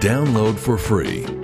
Download for free.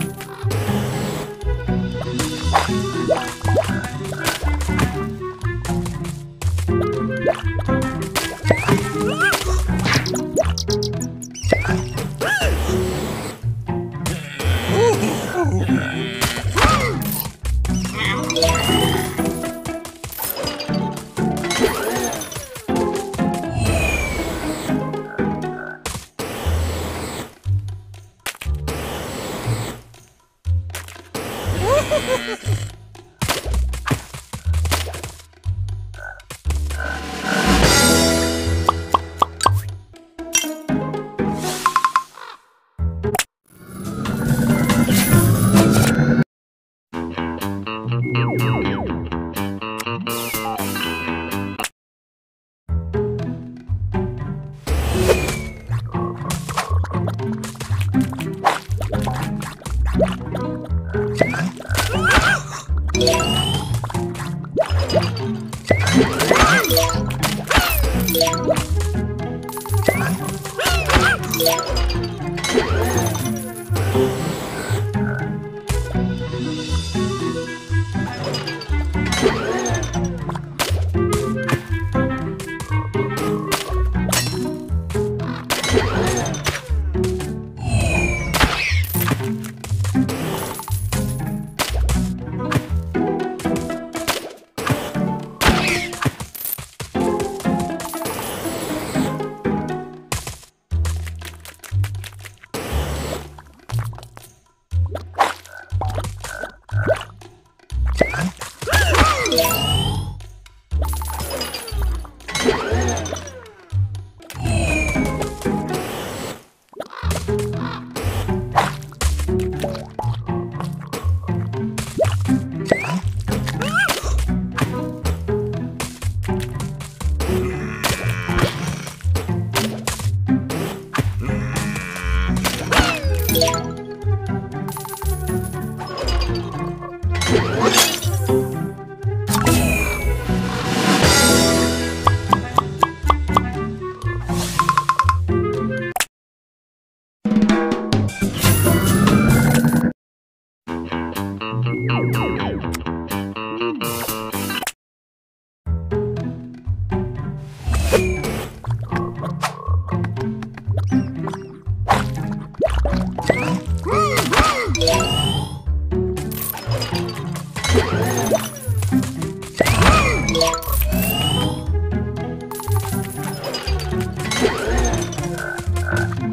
Мира.